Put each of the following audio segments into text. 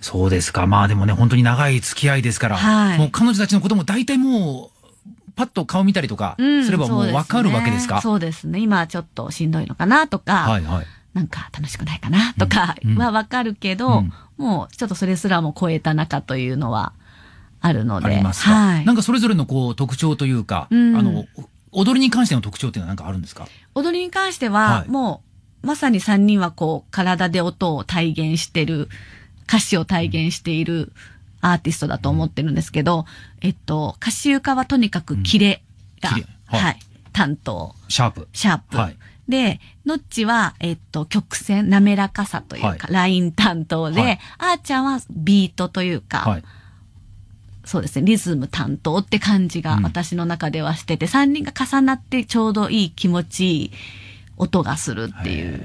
そうですか。まあでもね、本当に長い付き合いですから、はい。もう彼女たちのことも大体もう、パッと顔見たりとかうんすればもうわかるわけですか、そうですね。今はちょっとしんどいのかなとか、はいはい。なんか楽しくないかなとかうんはわかるけど、うん。もうちょっとそれすらも超えた仲というのはあるので。ありますか、はい。なんかそれぞれのこう特徴というか、うん。あの、踊りに関しての特徴っていうのは何かあるんですか？踊りに関しては、はい。もう、まさに3人はこう、体で音を体現してる、歌詞を体現しているアーティストだと思ってるんですけど、えっと、歌詞床はとにかくキレが、キレ。はい。はい、担当、シャープ。シャープ。はい。で、ノッチは、えっと、曲線、滑らかさというか、はい。ライン担当で、はい。あーちゃんはビートというか、はい。そうですね、リズム担当って感じがうん。私の中ではしてて、3人が重なってちょうどいい気持ちいい音がするっていう。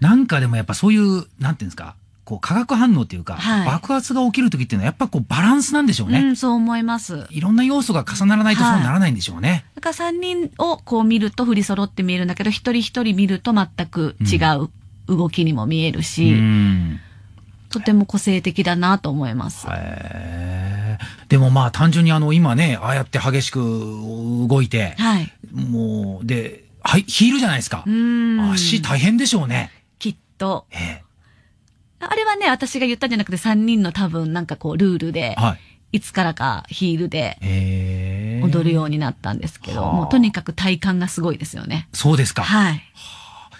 なんかでもやっぱそういう、なんていうんですか、こう化学反応っていうか、はい爆発が起きる時っていうのはやっぱこうバランスなんでしょうね。うん、そう思います。いろんな要素が重ならないとそうならないんでしょうね。だから3人をこう見ると振り揃って見えるんだけど、一人一人見ると全く違う動きにも見えるし、うん。とても個性的だなと思います。でもまあ単純にあの今ね、ああやって激しく動いて、はい。もう、で、はい、ヒールじゃないですかう。ん。足大変でしょうね。きっと。えあれはね、私が言ったんじゃなくて3人の多分なんかこうルールでえ、はい。いつからかヒールで。踊るようになったんですけど、はあもうとにかく体感がすごいですよね。そうですか。はい。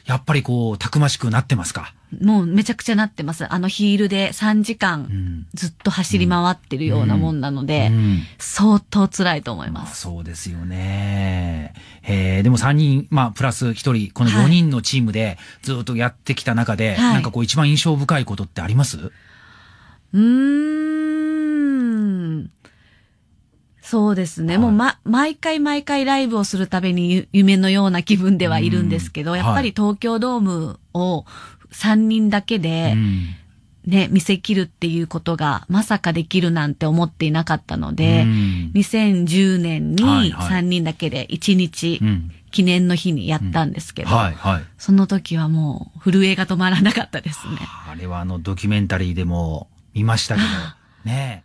やっぱりこう、たくましくなってますか？もうめちゃくちゃなってます。あのヒールで3時う間ん。ずっと走り回ってるようなもんなので、うん相当辛いと思います。そうですよね。えー、でも3人、まあ、プラス1人、この4はい人のチームでずっとやってきた中で、はいなんかこう一番印象深いことってあります？うーん。そうですね。はい。もうま、毎回毎回ライブをするたびにゆ夢のような気分ではいるんですけど、うん。やっぱり東京ドームを3人だけで、うん。ね、見せ切るっていうことがまさかできるなんて思っていなかったので、うん。2010年にはいはい。3人だけで1日うん。記念の日にやったんですけど、はい、はい。その時はもう震えが止まらなかったですね。あれはあのドキュメンタリーでも見ましたけど、ね